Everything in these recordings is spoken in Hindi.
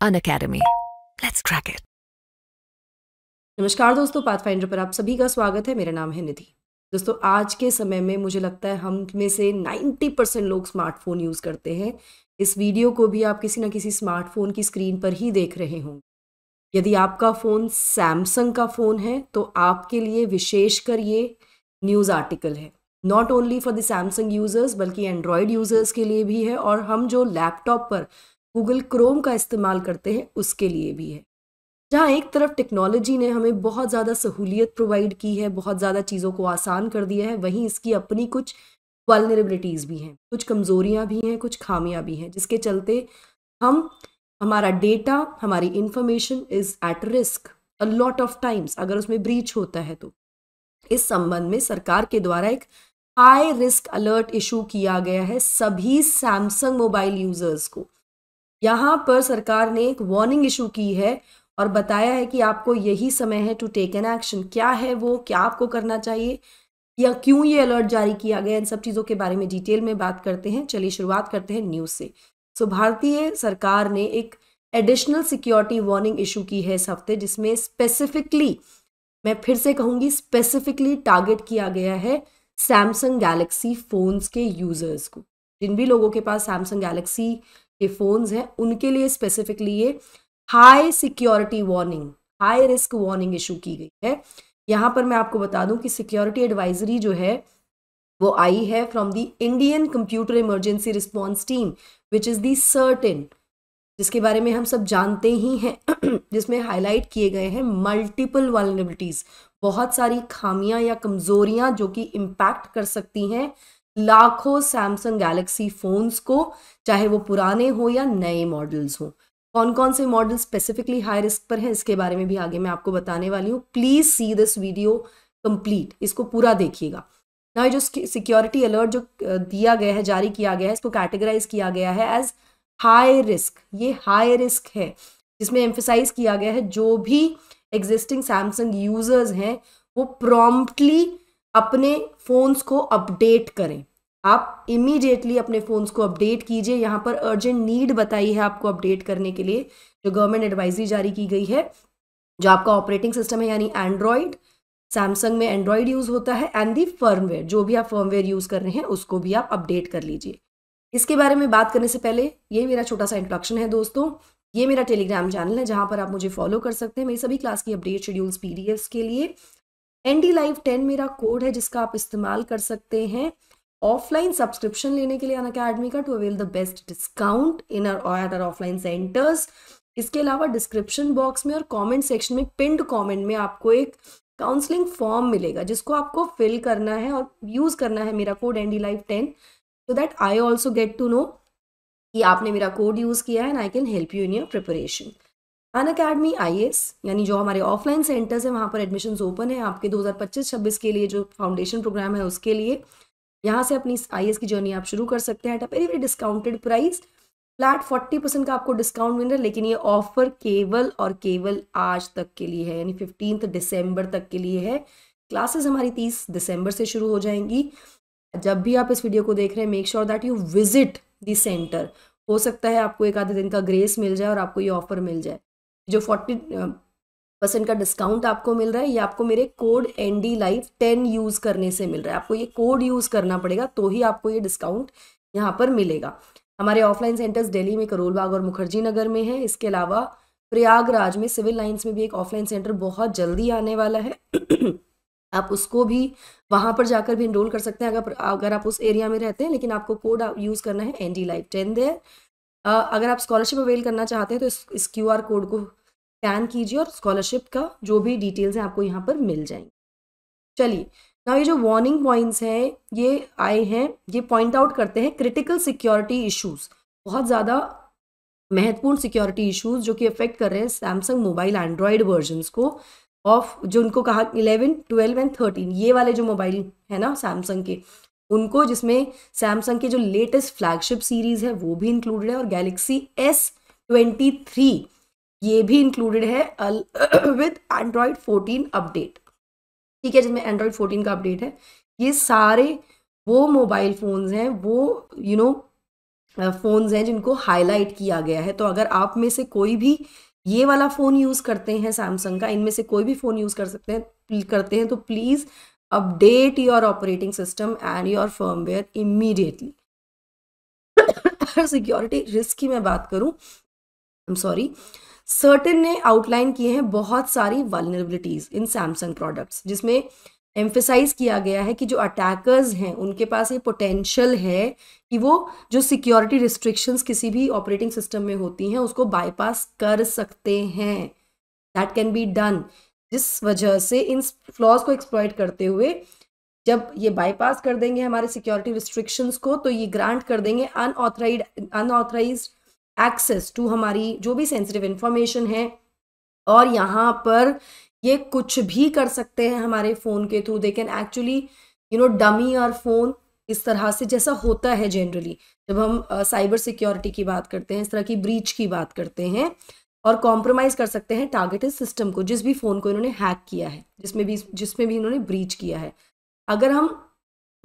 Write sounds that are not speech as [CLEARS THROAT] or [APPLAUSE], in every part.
An Academy. Let's crack it. नमस्कार दोस्तों पाथफाइंडर पर आप सभी का स्वागत है। मेरा नाम है निधि। दोस्तों, आज के समय में मुझे लगता है हम में से 90 परसेंट लोग स्मार्टफ़ोन यूज़ करते हैं। इस वीडियो को भी आप किसी ना किसी स्मार्टफ़ोन की स्क्रीन पर ही देख रहे होंगे यदि आपका फ़ोन सैमसंग का फ़ोन है तो आपके लिए विशेषकर ये न्यूज़ आर्टिकल है। Not only for the Samsung users बल्कि एंड्रॉयड यूज़र्स के लिए भी है। और हम जो लैपटॉप पर गूगल क्रोम का इस्तेमाल करते हैं, उसके लिए भी है। जहाँ एक तरफ़ टेक्नोलॉजी ने हमें बहुत ज़्यादा सहूलियत प्रोवाइड की है, बहुत ज़्यादा चीज़ों को आसान कर दिया है, वहीं इसकी अपनी कुछ वालनरेबिलिटीज़ भी हैं, कुछ कमज़ोरियाँ भी हैं, कुछ खामियाँ भी हैं, जिसके चलते हम, हमारा डेटा हमारी information is at risk a lot of times अगर उसमें ब्रीच होता है तो। इस संबंध में सरकार के द्वारा एक हाई रिस्क अलर्ट इशू किया गया है, सभी सैमसंग मोबाइल यूज़र्स को। यहाँ पर सरकार ने एक वार्निंग इशू की है और बताया है कि आपको यही समय है टू टेक एन एक्शन क्या है वो? क्या आपको करना चाहिए? या क्यों ये अलर्ट जारी किया गया? इन सब चीज़ों के बारे में डिटेल में बात करते हैं। चलिए शुरुआत करते हैं न्यूज़ से। सो so, भारतीय सरकार ने एक एडिशनल सिक्योरिटी वार्निंग इशू की है इस हफ़्ते जिसमें स्पेसिफिकली मैं फिर से कहूँगी स्पेसिफिकली टारगेट किया गया है सैमसंग गैलेक्सी फ़ोन्स के यूज़र्स को। जिन भी लोगों के पास सैमसंग गैलेक्सी के फ़ोन्स हैं, उनके लिए स्पेसिफिकली ये high security warning high risk warning issue की गई है। यहाँ पर मैं आपको बता दूँ कि सिक्योरिटी एडवाइजरी जो है, वो आई है from the Indian computer emergency response team which is the CERT-In जिसके बारे में हम सब जानते ही हैं, [CLEARS THROAT] जिसमें हाईलाइट किए गए हैं मल्टीपल वालनेबिलिटीज़ बहुत सारी खामियाँ या कमज़ोरियाँ जो कि इम्पैक्ट कर सकती हैं। लाखों सैमसंग गैलेक्सी फ़ोन्स को, चाहे वो पुराने हो या नए मॉडल्स हो। कौन कौन से मॉडल स्पेसिफिकली हाई रिस्क पर हैं, इसके बारे में भी आगे मैं आपको बताने वाली हूँ। Please see this video complete इसको पूरा देखिएगा। ना जो सिक्योरिटी अलर्ट जो दिया गया है, जारी किया गया है, इसको कैटेगराइज किया गया है एज हाई रिस्क ये हाई रिस्क है, जिसमें एम्फोसाइज किया गया है जो भी एग्जिस्टिंग सैमसंग यूज़र्स हैं, वो प्रॉम्प्टली अपने फ़ोन्स को अपडेट करें। आप इमीडिएटली अपने फ़ोन्स को अपडेट कीजिए। यहाँ पर अर्जेंट नीड बताई है आपको अपडेट करने के लिए, जो गवर्नमेंट एडवाइजरी जारी की गई है, जो आपका ऑपरेटिंग सिस्टम है, यानी एंड्रॉयड सैमसंग में एंड्रॉयड यूज़ होता है एंड दी फर्मवेयर जो भी आप फर्मवेयर यूज़ कर रहे हैं, उसको भी आप अपडेट कर लीजिए। इसके बारे में बात करने से पहले, ये मेरा छोटा सा इंट्रोडक्शन है दोस्तों। ये मेरा टेलीग्राम चैनल है, जहाँ पर आप मुझे फॉलो कर सकते हैं। मेरी सभी क्लास की अपडेट शेड्यूल्स पी के लिए। एन डी लाइव टेन मेरा कोड है, जिसका आप इस्तेमाल कर सकते हैं। ऑफलाइन सब्सक्रिप्शन लेने के लिए अन अकेडमी का to avail the best discount in our offline centres इसके अलावा डिस्क्रिप्शन बॉक्स में और कमेंट सेक्शन में पिंड कमेंट में आपको एक काउंसलिंग फॉर्म मिलेगा, जिसको आपको फिल करना है और यूज़ करना है मेरा code N D live ten so that I also get to know कि आपने मेरा कोड यूज़ किया है and I can help you in your preparation Unacademy I यानी जो हमारे ऑफलाइन सेंटर्स हैं, वहाँ पर एडमिशन ओपन है। आपके 2025-26 के लिए जो फाउंडेशन प्रोग्राम है, उसके लिए यहाँ से अपनी आई की जर्नी आप शुरू कर सकते हैं at a very very discounted price flat forty percent का आपको डिस्काउंट मिल रहा है, लेकिन ये ऑफ़र केवल और केवल आज तक के लिए है, यानी फिफ्टीन दिसंबर तक के लिए है। क्लासेस हमारी तीस दिसंबर से शुरू हो जाएँगी। जब भी आप इस वीडियो को देख रहे हैं make sure that you visit the centre हो सकता है आपको एक आधे दिन का ग्रेस मिल जाए और आपको ये ऑफ़र मिल जाए। जो फोर्टी परसेंट का डिस्काउंट आपको मिल रहा है ये आपको मेरे code N D live ten use करने से मिल रहा है। आपको ये कोड यूज़ करना पड़ेगा तो ही आपको ये डिस्काउंट यहाँ पर मिलेगा। हमारे ऑफलाइन सेंटर्स दिल्ली में करोल बाग और मुखर्जी नगर में है। इसके अलावा प्रयागराज में सिविल लाइन्स में भी एक ऑफलाइन सेंटर बहुत जल्दी आने वाला है। [CLEARS THROAT] आप उसको भी वहाँ पर जाकर भी इनरोल कर सकते हैं अगर अगर आप उस एरिया में रहते हैं लेकिन आपको कोड यूज़ करना है N D live ten there अगर आप स्कॉलरशिप अवेल करना चाहते हैं तो इस, इस क्यू आर कोड को स्कैन कीजिए और स्कॉलरशिप का जो भी डिटेल्स हैं आपको यहाँ पर मिल जाएँगे। चलिए ना ये जो वार्निंग पॉइंट्स हैं, ये आए हैं, ये पॉइंट आउट करते हैं क्रिटिकल सिक्योरिटी इश्यूज़ बहुत ज़्यादा महत्वपूर्ण सिक्योरिटी इश्यूज़ जो कि अफेक्ट कर रहे हैं सैमसंग मोबाइल एंड्रॉयड वर्जन्स को ऑफ़ जो उनको कहा इलेवन ट्वेल्व एंड थर्टीन ये वाले जो मोबाइल है ना सैमसंग के, उनको जिसमें सैमसंग के जो लेटेस्ट फ्लैगशिप सीरीज़ है वो भी इंक्लूडेड है और गैलेक्सी एस ट्वेंटी थ्री ये भी इंक्लूडेड है विद एंड्रॉयड 14 अपडेट ठीक है, जिसमें एंड्रॉयड 14 का अपडेट है। ये सारे वो मोबाइल फ़ोन्स हैं, वो यू नो फ़ोन्स हैं जिनको हाईलाइट किया गया है। तो अगर आप में से कोई भी ये वाला फ़ोन यूज़ करते हैं सैमसंग का, इनमें से कोई भी फ़ोन यूज़ कर सकते हैं करते हैं तो please update your operating system and your firmware immediately security risk की मैं बात करूँ आई एम सॉरी सर्टन ने आउटलाइन किए हैं बहुत सारी वालनरेबिलिटीज़ इन सैमसंग प्रोडक्ट्स जिसमें एम्फेसाइज किया गया है कि जो अटैकर्स हैं, उनके पास ये पोटेंशियल है कि वो जो सिक्योरिटी रिस्ट्रिक्शंस किसी भी ऑपरेटिंग सिस्टम में होती हैं, उसको बाईपास कर सकते हैं। दैट कैन बी डन जिस वजह से इन फ्लॉज को एक्सप्लॉयट करते हुए जब ये बाईपास कर देंगे हमारे सिक्योरिटी रिस्ट्रिक्शंस को तो ये ग्रांट कर देंगे अनऑथराइड अनऑथराइज एक्सेस टू हमारी जो भी सेंसिटिव इंफॉर्मेशन है और यहाँ पर ये कुछ भी कर सकते हैं हमारे फ़ोन के through they can actually you know dummy our phone इस तरह से जैसा होता है जनरली जब हम साइबर uh, सिक्योरिटी की बात करते हैं इस तरह की ब्रीच की बात करते हैं और कॉम्प्रोमाइज़ कर सकते हैं टारगेटेड सिस्टम को जिस भी फ़ोन को इन्होंने हैक किया है जिसमें भी जिसमें भी इन्होंने ब्रीच किया है। अगर हम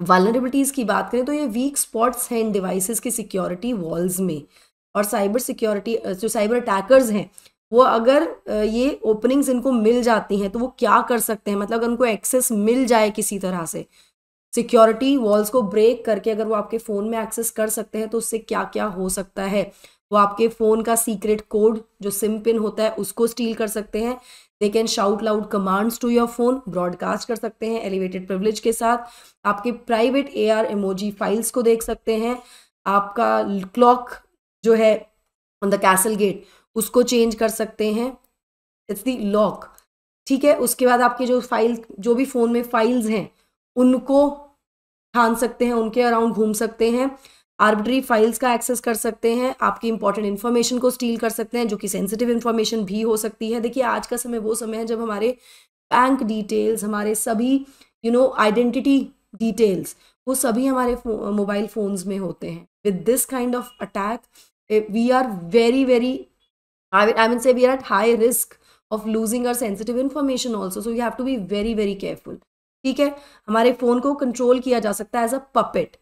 वालनरेबिलिटीज़ की बात करें तो ये वीक स्पॉट्स हैं इन डिवाइसेस की सिक्योरिटी वॉल्स में। और साइबर सिक्योरिटी जो साइबर अटैकर्स हैं, वो अगर ये ओपनिंग्स इनको मिल जाती हैं तो वो क्या कर सकते हैं? मतलब अगर उनको एक्सेस मिल जाए किसी तरह से सिक्योरिटी वॉल्स को ब्रेक करके अगर वो आपके फ़ोन में एक्सेस कर सकते हैं तो उससे क्या क्या हो सकता है? वो आपके फ़ोन का सीक्रेट कोड जो सिम पिन होता है, उसको स्टील कर सकते हैं। They can shout loud commands to your phone broadcast कर सकते हैं एलिवेटेड प्रिवलेज के साथ। आपके private A R emoji files को देख सकते हैं। आपका क्लॉक जो है ऑन द कैसल गेट उसको चेंज कर सकते हैं। इट्स दी लॉक ठीक है? उसके बाद आपके जो फ़ाइल जो भी फ़ोन में फाइल्स हैं, उनको छान सकते हैं, उनके अराउंड घूम सकते हैं। आर्बिट्री फाइल्स का एक्सेस कर सकते हैं, आपकी इंपॉर्टेंट इन्फॉर्मेशन को स्टील कर सकते हैं, जो कि सेंसिटिव इन्फॉर्मेशन भी हो सकती है। देखिए, आज का समय वो समय है जब हमारे बैंक डिटेल्स हमारे सभी यू नो आइडेंटिटी डिटेल्स वो सभी हमारे मोबाइल फ़ोन्स में होते हैं। With this kind of attack we are very very I, I mean say we are at high risk of losing our sensitive information also so we have to be very very careful. ठीक है? हमारे फ़ोन को कंट्रोल किया जा सकता है एज अ पपेट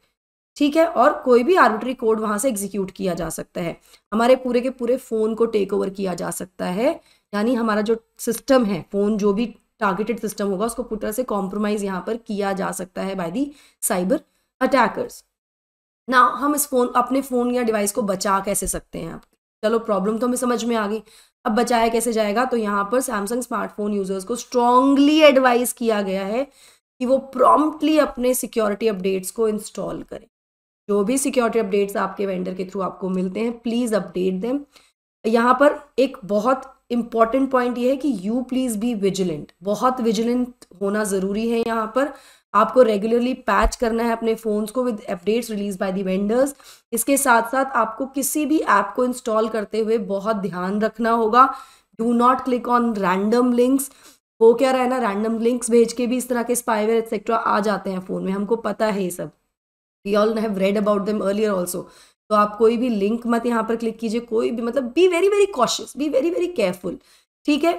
ठीक है? और कोई भी आर्बिट्री कोड वहाँ से एग्जीक्यूट किया जा सकता है। हमारे पूरे के पूरे फ़ोन को टेक ओवर किया जा सकता है। यानी हमारा जो सिस्टम है फ़ोन जो भी टारगेटेड सिस्टम होगा उसको पूरी तरह से कॉम्प्रोमाइज़ यहाँ पर किया जा सकता है बाय दी साइबर अटैकर्स ना हम इस फ़ोन, अपने फ़ोन या डिवाइस को बचा कैसे सकते हैं आप? चलो, प्रॉब्लम तो हमें समझ में आ गई। अब बचाया कैसे जाएगा? तो यहाँ पर सैमसंग स्मार्टफ़ोन यूज़र्स को स्ट्रांगली एडवाइस किया गया है कि वो प्रॉम्प्टली अपने सिक्योरिटी अपडेट्स को इंस्टॉल करें। जो भी सिक्योरिटी अपडेट्स आपके वेंडर के थ्रू आपको मिलते हैं प्लीज़ अपडेट दें यहाँ पर एक बहुत इंपॉर्टेंट पॉइंट ये है कि यू प्लीज़ बी विजिलेंट बहुत विजिलेंट होना ज़रूरी है यहाँ पर. आपको रेगुलरली पैच करना है अपने फ़ोन्स को with updates release by the vendors इसके साथ साथ आपको किसी भी ऐप को इंस्टॉल करते हुए बहुत ध्यान रखना होगा. Do not click on random links वो क्या रहा है ना रैंडम लिंक्स भेज के भी इस तरह के स्पाईवेयर एक्सेट्रा आ जाते हैं फ़ोन में. हमको पता है ये सब. We all have read about them earlier also तो आप कोई भी लिंक मत यहाँ पर क्लिक कीजिए, कोई भी मतलब be very very cautious be very very careful ठीक है?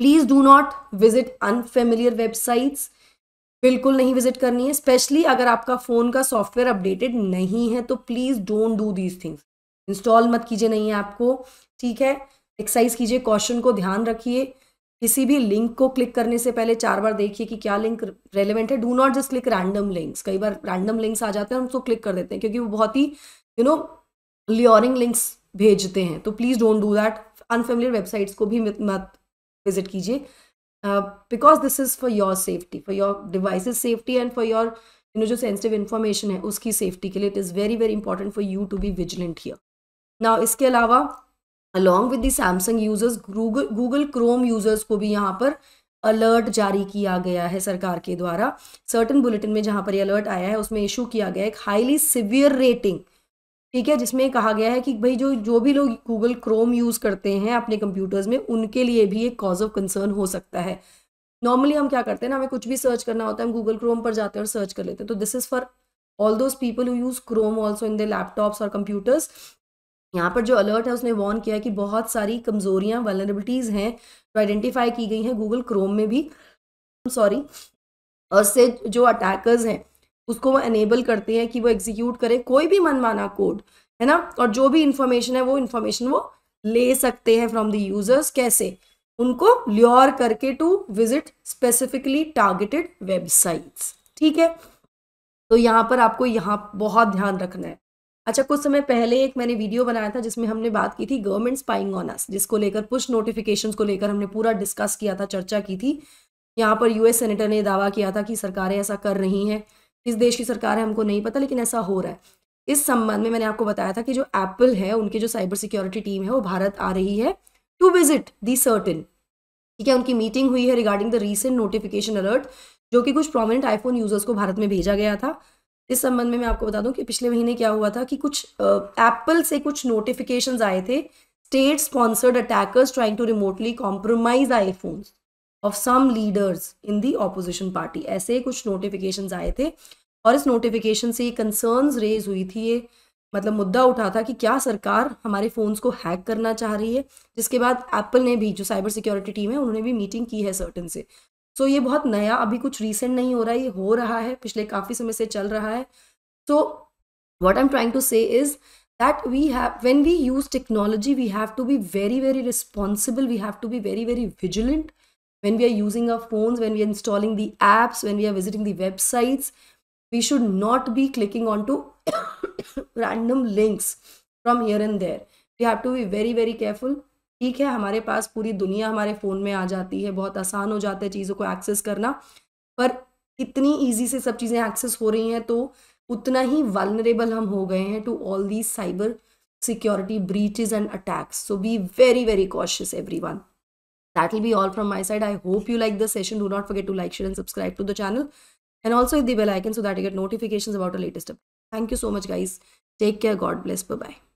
Please do not visit unfamiliar websites बिल्कुल नहीं विज़िट करनी है स्पेशली अगर आपका फ़ोन का सॉफ्टवेयर अपडेटेड नहीं है तो please don't do these things install मत कीजिए नहीं है आपको, ठीक है? एक्सरसाइज कीजिए क्वेश्चन को ध्यान रखिए, किसी भी लिंक को क्लिक करने से पहले चार बार देखिए कि क्या लिंक रेलिवेंट है do not just click random links कई बार रैंडम लिंक्स आ जाते हैं, हम उसको क्लिक कर देते हैं, क्योंकि वो बहुत ही यू नो लियोरिंग लिंक्स भेजते हैं। तो please don't do that unfamiliar websites को भी मत विज़िट कीजिए। Because this is for your safety for your device safety and for your you know जो सेंसिटिव इन्फॉर्मेशन है, उसकी सेफ्टी के लिए it is very very important for you to be vigilant here now इसके अलावा along with the Samsung users Google Chrome users को भी यहाँ पर अलर्ट जारी किया गया है सरकार के द्वारा। सर्टन बुलेटिन में जहाँ पर अलर्ट आया है, उसमें इशू किया गया है एक हाईली सिवियर रेटिंग ठीक है, जिसमें कहा गया है कि भाई जो जो भी लोग गूगल क्रोम यूज़ करते हैं अपने कंप्यूटर्स में, उनके लिए भी एक कॉज ऑफ़ कंसर्न हो सकता है। नॉर्मली हम क्या करते हैं ना, हमें कुछ भी सर्च करना होता है, हम गूगल क्रोम पर जाते हैं और सर्च कर लेते हैं। तो this is for all those people who use Chrome also in the laptops और कंप्यूटर्स यहाँ पर जो अलर्ट है, उसने वॉर्न किया है कि बहुत सारी कमज़ोरियाँ वलनरेबिलिटीज़ हैं, जो आइडेंटिफाई की गई हैं गूगल क्रोम में भी। सॉरी और से जो अटैकर्स हैं उसको वो एनेबल करते हैं कि वो एग्जीक्यूट करे, कोई भी मनमाना कोड है ना? और जो भी इंफॉर्मेशन है, वो इंफॉर्मेशन वो ले सकते हैं फ्रॉम द यूज़र्स कैसे? उनको ल्योर करके to visit specifically targeted websites ठीक है? तो यहाँ पर आपको यहाँ बहुत ध्यान रखना है। अच्छा कुछ समय पहले एक मैंने वीडियो बनाया था जिसमें हमने बात की थी गवर्नमेंट स्पाइंग ऑन अस जिसको लेकर पुश नोटिफिकेशन को लेकर हमने पूरा डिस्कस किया था, चर्चा की थी। यहाँ पर यूएस सेनेटर ने दावा किया था कि सरकारें ऐसा कर रही हैं। किस देश की सरकार है, हमको नहीं पता, लेकिन ऐसा हो रहा है। इस संबंध में मैंने आपको बताया था कि जो एप्पल है, उनकी जो साइबर सिक्योरिटी टीम है, वो भारत आ रही है टू विज़िट दी सर्टन ठीक है, उनकी मीटिंग हुई है regarding the recent notification alert जो कि कुछ प्रोमिनेंट आईफोन यूज़र्स को भारत में भेजा गया था। इस संबंध में मैं आपको बता दूँ कि पिछले महीने क्या हुआ था कि कुछ एप्पल से कुछ नोटिफिकेशंस आए थे state sponsored attackers trying to remotely compromise iPhones of some leaders in the opposition party ऐसे कुछ नोटिफिकेशन आए थे और इस नोटिफिकेशन से ये कंसर्न्स रेज हुई थी ये मतलब मुद्दा उठा था कि क्या सरकार हमारे फ़ोन्स को हैक करना चाह रही है। जिसके बाद एप्पल ने भी जो साइबर सिक्योरिटी टीम है उन्होंने भी मीटिंग की है सर्टन से। सो so, ये बहुत नया अभी कुछ रिसेंट नहीं हो रहा है ये हो रहा है पिछले काफ़ी समय से चल रहा है। So what I am trying to say is that we have when we use technology we have to be very very responsible we have to be very very vigilant when we are using our phones when we are installing the apps when we are visiting the websites we should not be clicking onto random links from here and there we have to be very very careful ठीक है हमारे पास पूरी दुनिया हमारे फ़ोन में आ जाती है बहुत आसान हो जाता है चीज़ों को एक्सेस करना पर इतनी ईजी से सब चीज़ें एक्सेस हो रही हैं तो उतना ही वलनरेबल हम हो गए हैं to all the cyber breaches and attacks. So be very, very cautious, everyone. That will be all from my side. I hope you like the session. Do not forget to like, share, and subscribe to the channel. And also hit the bell icon so that you get notifications about the latest update. Thank you so much, guys. Take care. God bless. Bye bye.